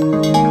Música